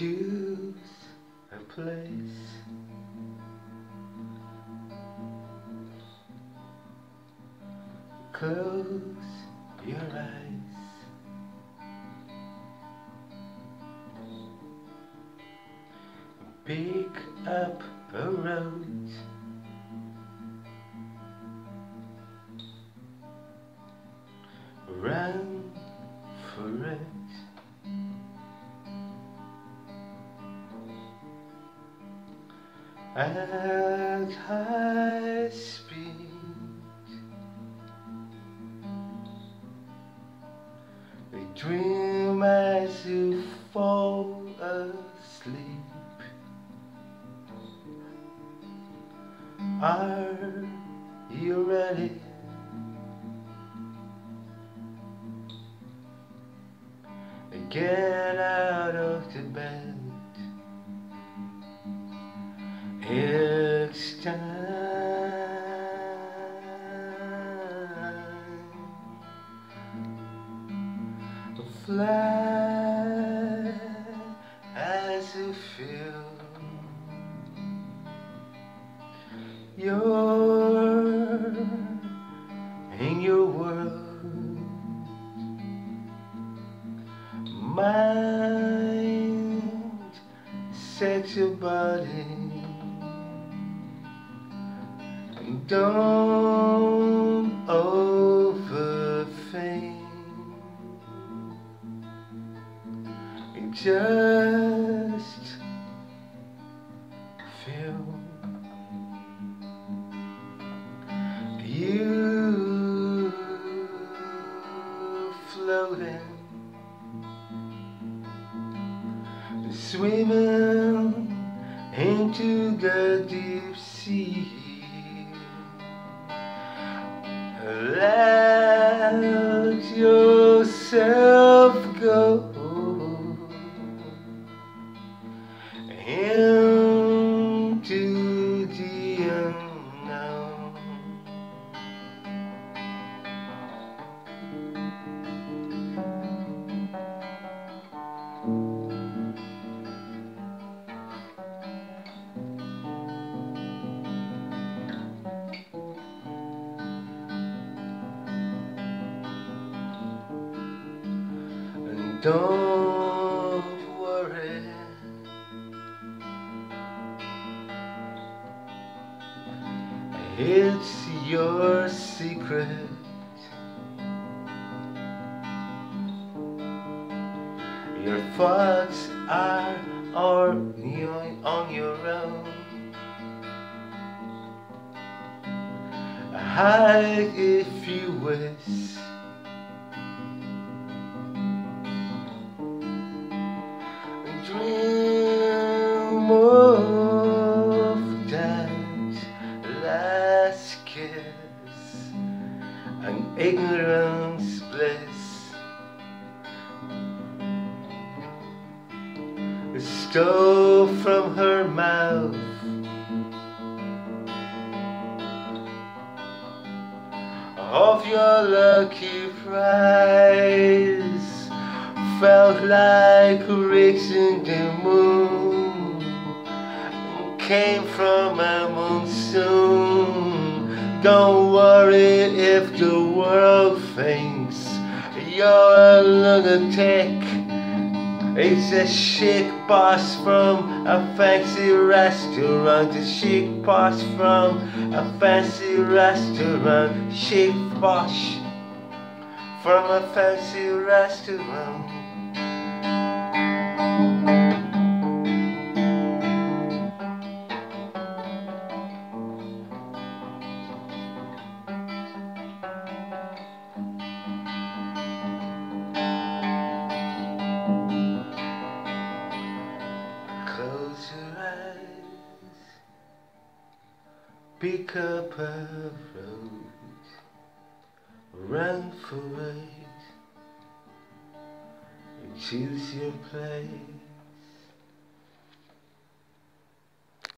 Choose a place. Close your eyes. Pick up a rose Run for it at high speed. We dream as you fall asleep. Are you ready? Get out of the bed. Fly as you feel. You're in your world. Mind set your body. Don't Just feel you floating, swimming into the deep sea. Let yourself don't worry. It's your secret. Your thoughts are on your, on your own. Hide if you wish last kiss An ignorance bliss. Stole from her mouth. Of your lucky prize. Felt like reaching the moon. Came from a monsoon don't worry if the world thinks you're a lunatic. It's a chic boss from a fancy restaurant. A chic boss from a fancy restaurant. Chic boss from a fancy restaurant pick up a rose, run for it, choose your place.